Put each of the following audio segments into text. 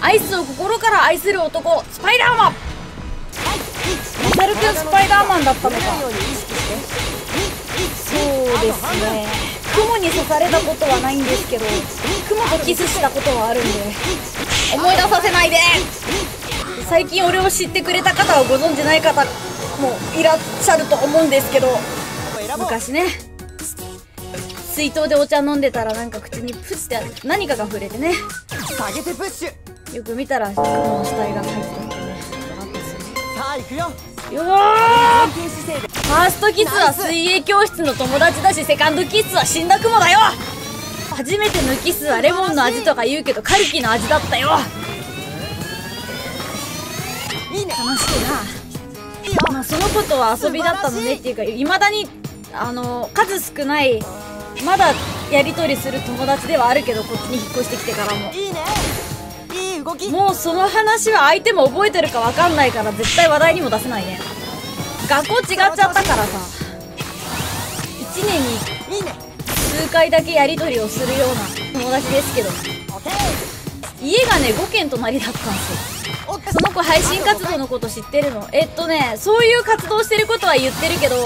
アイスを心から愛する男スパイダーマン。マサルくんスパイダーマンだったのか。そうですね。雲に刺されたことはないんですけど雲とキスしたことはあるんで思い出させないで。最近俺を知ってくれた方はご存じない方もいらっしゃると思うんですけど昔ね水筒でお茶飲んでたらなんか口にプッて何かが触れてね。下げてプッシュ。よく見たら雲の死体が入っていてねあったっすよねさあ行くよ。よーファーストキスは水泳教室の友達だしセカンドキスは死んだ雲だよ。初めてのキスはレモンの味とか言うけどカルキの味だったよ。いいね。悲しいなまあその子とは遊びだったのねっていうかいまだにあの数少ないまだやり取りする友達ではあるけどこっちに引っ越してきてからも。いいね動き。もうその話は相手も覚えてるか分かんないから絶対話題にも出せないね。学校違っちゃったからさ。1年に数回だけやり取りをするような友達ですけど。家がね5軒隣だったんですよ。その子配信活動のこと知ってるの？えっとねそういう活動してることは言ってるけど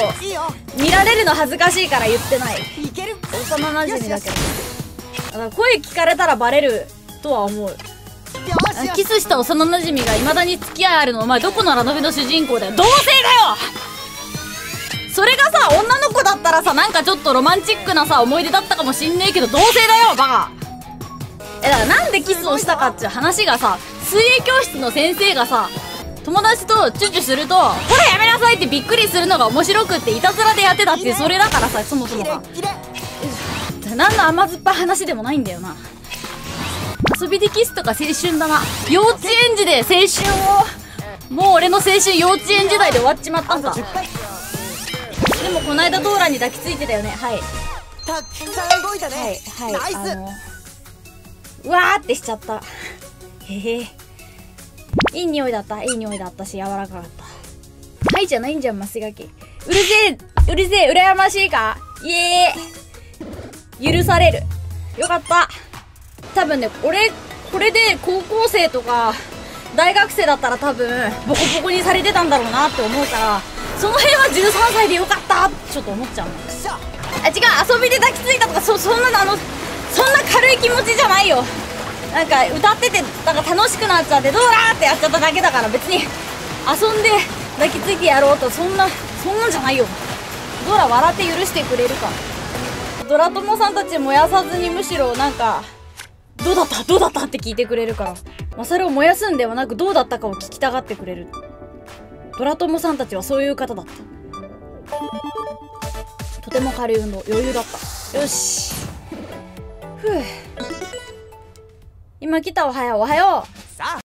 見られるの恥ずかしいから言ってない。いける。幼馴染だけど。だから声聞かれたらバレるとは思うキスした幼馴染が未だに付き合いあるのお前どこのラノベの主人公だよ。同性だよ。それがさ女の子だったらさなんかちょっとロマンチックなさ思い出だったかもしんねえけど同性だよバカ。えだからなんでキスをしたかっていう話がさ水泳教室の先生がさ友達とチュチュすると「ほらやめなさい!」ってびっくりするのが面白くっていたずらでやってたってそれだからさそもそもが。何の甘酸っぱい話でもないんだよな。遊びでキスとか青春だな。幼稚園児で青春を。もう俺の青春幼稚園時代で終わっちまったんだ。10回でもこの間ドーラに抱きついてたよね。はい。たくさん動いたね。はい。はい。ナイス。わーってしちゃった。へへ。いい匂いだった。いい匂いだった。し柔らかかった。はいじゃないんじゃんマスガキうるせえ。うるせえ。羨ましいか？イエーイ許される。よかった多分ね俺これで高校生とか大学生だったら多分ボコボコにされてたんだろうなって思うからその辺は13歳でよかったってちょっと思っちゃうの。くしょあ違う遊びで抱きついたとかそそんなのあのそんな軽い気持ちじゃないよ。なんか歌っててなんか楽しくなっちゃってドラーってやっちゃっただけだから別に遊んで抱きついてやろうとそんなそんなんじゃないよ。ドラ笑って許してくれるか。ドラ友さんたち燃やさずにむしろなんかどうだった？どうだった？って聞いてくれるから。マサルを燃やすんではなくどうだったかを聞きたがってくれる。ドラ友さんたちはそういう方だった。とても軽い運動、余裕だった。よし。ふう。今来たおはようおはようさあ